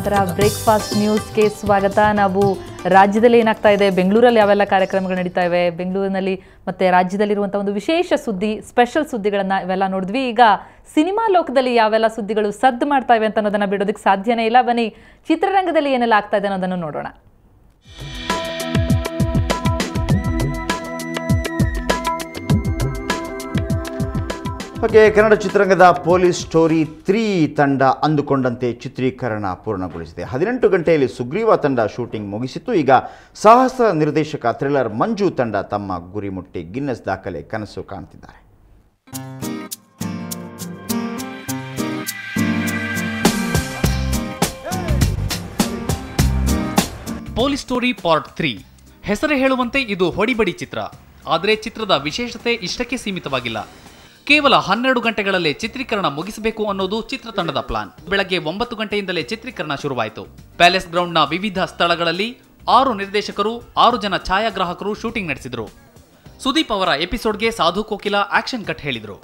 ನಮಸ್ಕಾರ ಬ್ರೇಕ್ಫಾಸ್ಟ್ ನ್ಯೂಸ್ಗೆ ಸ್ವಾಗತ. ನಾವು ರಾಜ್ಯದಲ್ಲಿ ಏನಾಗ್ತಾ ಇದೆ? ಬೆಂಗಳೂರಲ್ಲಿ ಯಾವೆಲ್ಲ ಕಾರ್ಯಕ್ರಮಗಳು ನಡೀತಾ ಇವೆ? ಬೆಂಗಳೂರಿನಲ್ಲಿ ಮತ್ತೆ ರಾಜ್ಯದಲ್ಲಿರುವಂಥ ಒಂದು ವಿಶೇಷ ಸುದ್ದಿ ಸ್ಪೆಷಲ್ ಸುದ್ದಿಗಳನ್ನು ಇವೆಲ್ಲ ನೋಡಿದ್ವಿ. ಈಗ ಸಿನಿಮಾ ಲೋಕದಲ್ಲಿ ಯಾವೆಲ್ಲ ಸುದ್ದಿಗಳು ಸದ್ದು ಮಾಡ್ತಾ ಇವೆ ಅಂತ ಅನ್ನೋದನ್ನ ಬಿಡೋದಕ್ಕೆ ಸಾಧ್ಯನೇ ಇಲ್ಲ. ಬನ್ನಿ, ಚಿತ್ರರಂಗದಲ್ಲಿ ಏನೆಲ್ಲ ಆಗ್ತಾ ಇದೆ ಅನ್ನೋದನ್ನು ನೋಡೋಣ. ಓಕೆ ಕನ್ನಡ ಚಿತ್ರರಂಗದ ಪೊಲೀಸ್ ಸ್ಟೋರಿ ತ್ರೀ ತಂಡ ಅಂದುಕೊಂಡಂತೆ ಚಿತ್ರೀಕರಣ ಪೂರ್ಣಗೊಳಿಸಿದೆ. ಹದಿನೆಂಟು ಗಂಟೆಯಲ್ಲಿ ಸುಗ್ರೀವ ತಂಡ ಶೂಟಿಂಗ್ ಮುಗಿಸಿತ್ತು. ಈಗ ಸಾಹಸ ನಿರ್ದೇಶಕ ಥ್ರಿಲ್ಲರ್ ಮಂಜು ತಂಡ ತಮ್ಮ ಗುರಿ ಮುಟ್ಟಿ ಗಿನ್ನೆಸ್ ದಾಖಲೆ ಕನಸು ಕಾಣ್ತಿದ್ದಾರೆ. Police story part three. ಹೆಸರೇ ಹೇಳುವಂತೆ ಇದು ಹೊಡಿಬಡಿ ಚಿತ್ರ. ಆದರೆ ಚಿತ್ರದ ವಿಶೇಷತೆ ಇಷ್ಟಕ್ಕೆ ಸೀಮಿತವಾಗಿಲ್ಲ. ಕೇವಲ ಹನ್ನೆರಡು ಗಂಟೆಗಳಲ್ಲೇ ಚಿತ್ರೀಕರಣ ಮುಗಿಸಬೇಕು ಅನ್ನೋದು ಚಿತ್ರತಂಡದ ಪ್ಲಾನ್. ಬೆಳಗ್ಗೆ ಒಂಬತ್ತು ಗಂಟೆಯಿಂದಲೇ ಚಿತ್ರೀಕರಣ ಶುರುವಾಯಿತು. ಪ್ಯಾಲೇಸ್ ಗ್ರೌಂಡ್ನ ವಿವಿಧ ಸ್ಥಳಗಳಲ್ಲಿ ಆರು ನಿರ್ದೇಶಕರು, ಆರು ಜನ ಛಾಯಾಗ್ರಾಹಕರು ಶೂಟಿಂಗ್ ನಡೆಸಿದ್ರು. ಸುದೀಪ್ ಅವರ ಎಪಿಸೋಡ್ಗೆ ಸಾಧು ಕೋಕಿಲ ಆಕ್ಷನ್ ಕಟ್ ಹೇಳಿದರು.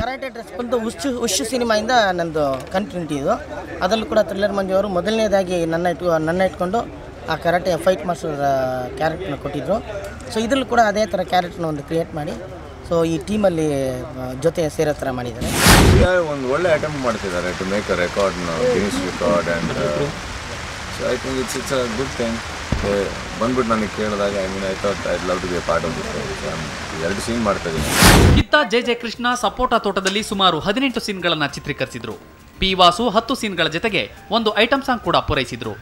ಕರಾಟೆ ಡ್ರೆಸ್ ಬಂದು ಹುಚ್ಚು ಹುಚ್ಚು ಸಿನಿಮಾಯಿಂದ ನಂದು ಕಂಟಿನ್ಯೂಟಿ ಇದು. ಅದರಲ್ಲೂ ಕೂಡ ಥ್ರಿಲ್ಲರ್ ಮಂಜು ಅವರು ಮೊದಲನೇದಾಗಿ ನನ್ನ ಇಟ್ಟು ನನ್ನ ಇಟ್ಕೊಂಡು ಆ ಕರಾಟೆ ಫೈಟ್ ಮಾಸ್ಟರ್ ಕ್ಯಾರೆಕ್ಟ್ನ ಕೊಟ್ಟಿದ್ದರು ಸೊ ಇದರಲ್ಲೂ ಕೂಡ ಅದೇ ಥರ ಕ್ಯಾರೆಕ್ಟ್ನ ಒಂದು ಕ್ರಿಯೇಟ್ ಮಾಡಿ ಸೊ ಈ ಟೀಮಲ್ಲಿ ಜೊತೆ ಸೇರತ್ರ ಥರ ಮಾಡಿದ್ದಾರೆ ಒಂದು ಒಳ್ಳೆ ಅಟೆಂಪ್ಟ್ ಮಾಡ್ತಿದ್ದಾರೆ to make a record Guinness record and so I think it's it's a good thing ಬಂದ್ಬಿಟ್ಟು ನನಗೆ ಕೇಳಿದಾಗ I mean I thought I love to be part of this ಎರಡು ಸೀನ್ ಮಾಡ್ತಾ ಇದ್ದೀನಿ. ಇತ್ತ ಜೆ ಜೆ ಕೃಷ್ಣ ಸಪೋಟಾ ತೋಟದಲ್ಲಿ ಸುಮಾರು ಹದಿನೆಂಟು ಸೀನ್ಗಳನ್ನು ಚಿತ್ರೀಕರಿಸಿದರು. ಪಿ ವಾಸು ಹತ್ತು ಸೀನ್ಗಳ ಜೊತೆಗೆ ಒಂದು ಐಟಂ ಸಾಂಗ್ ಕೂಡ ಪೂರೈಸಿದರು.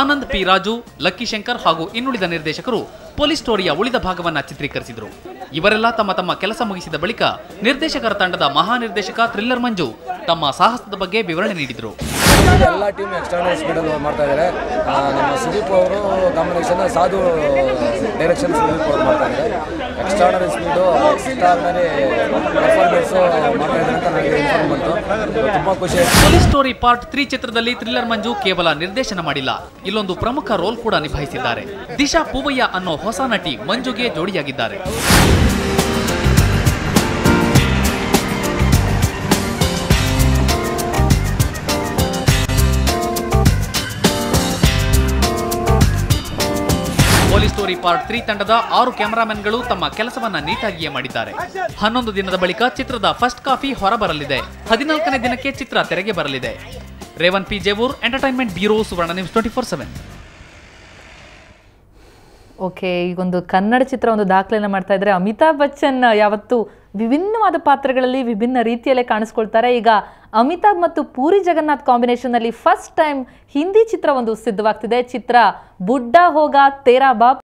ಆನಂದ್ ಪಿ ರಾಜು ಲಕ್ಕಿ ಶಂಕರ್ ಹಾಗೂ ಇನ್ನುಳಿದ ನಿರ್ದೇಶಕರು ಪೊಲೀಸ್ ಸ್ಟೋರಿಯ ಉಳಿದ ಭಾಗವನ್ನು ಚಿತ್ರೀಕರಿಸಿದ್ರು. ಇವರೆಲ್ಲ ತಮ್ಮ ತಮ್ಮ ಕೆಲಸ ಮುಗಿಸಿದ ಬಳಿಕ ನಿರ್ದೇಶಕರ ತಂಡದ ಮಹಾನಿರ್ದೇಶಕ ಥ್ರಿಲ್ಲರ್ ಮಂಜು ತಮ್ಮ ಸಾಹಸದ ಬಗ್ಗೆ ವಿವರಣೆ ನೀಡಿದರು. ಎಲ್ಲ ಟೀಮ್ ಎಕ್ಸ್ಟರ್ನಲ್ ಸ್ಪೀಡಲ್ಲಿ ಮಾಡ್ತಾ ಇದ್ದಾರೆ ನಮ್ಮ ಸುದೀಪ್ ಅವರು ಕಾಂಬಿನೇಷನ್ ಸಾಧು ಡೈರೆಕ್ಷನ್ ಸುದೀಪ್ ಅವರು ಮಾಡ್ತಾ ಇದ್ದಾರೆ ಎಕ್ಸ್ಟ್ರಾರ್ನರಿ ಸ್ಪೀಡು ಎಕ್ಸ್ಟ್ರಾರ್ಡನರಿ ಪರ್ಫಾರ್ಮೆನ್ಸು ಮಾಡ್ತಾ ಇದ್ದಾರೆ ಅಂತ ನನಗೆ ಇನ್ಫಾರ್ಮ್ ಬಂತು ತುಂಬ ಖುಷಿ ಆಯ್ತು. ಪೊಲೀಸ್ ಸ್ಟೋರಿ ಪಾರ್ಟ್ ತ್ರೀ ಚಿತ್ರದಲ್ಲಿ ಥ್ರಿಲ್ಲರ್ ಮಂಜು ಕೇವಲ ನಿರ್ದೇಶನ ಮಾಡಿಲ್ಲ. ಇಲ್ಲೊಂದು ಪ್ರಮುಖ ರೋಲ್ ಕೂಡ ನಿಭಾಯಿಸಿದ್ದಾರೆ. ದಿಶಾ ಪೂವಯ್ಯ ಅನ್ನೋ ಹೊಸ ನಟಿ ಮಂಜುಗೆ ಜೋಡಿಯಾಗಿದ್ದಾರೆ. ಸ್ಟೋರಿ ಪಾರ್ಟ್ ತ್ರೀ ತಂಡದ ಆರು ಕ್ಯಾಮರಾಮನ್ಗಳು ತಮ್ಮ ಕೆಲಸವನ್ನ ನೀಟಾಗಿಯೇ ಮಾಡಿದ್ದಾರೆ. ಹನ್ನೊಂದು ದಿನದ ಬಳಿಕ ಚಿತ್ರದ ಫಸ್ಟ್ ಕಾಫಿ ಹೊರಬರಲಿದೆ. ಹದಿನಾಲ್ಕನೇ ದಿನಕ್ಕೆ ಚಿತ್ರ ತೆರೆಗೆ ಬರಲಿದೆ. Revan P Jevoor entertainment bureau Suvarna news twenty four seven. Okay, ಈಗೊಂದು ಕನ್ನಡ ಚಿತ್ರ ಒಂದು ದಾಖಲೆಯನ್ನು ಮಾಡ್ತಾ ಇದ್ರೆ ಅಮಿತಾಬ್ ಬಚ್ಚನ್ ಯಾವತ್ತು ವಿಭಿನ್ನವಾದ ಪಾತ್ರಗಳಲ್ಲಿ ವಿಭಿನ್ನ ರೀತಿಯಲ್ಲೇ ಕಾಣಿಸ್ಕೊಳ್ತಾರೆ. ಈಗ ಅಮಿತಾಬ್ ಮತ್ತು ಪೂರಿ ಜಗನ್ನಾಥ್ ಕಾಂಬಿನೇಷನ್ನಲ್ಲಿ ಫಸ್ಟ್ ಟೈಮ್ ಹಿಂದಿ ಚಿತ್ರ ಒಂದು ಸಿದ್ಧವಾಗ್ತಿದೆ. ಚಿತ್ರ ಬುಡ್ಡ ಹೋಗ ತೇರಾ ಬಾಪ್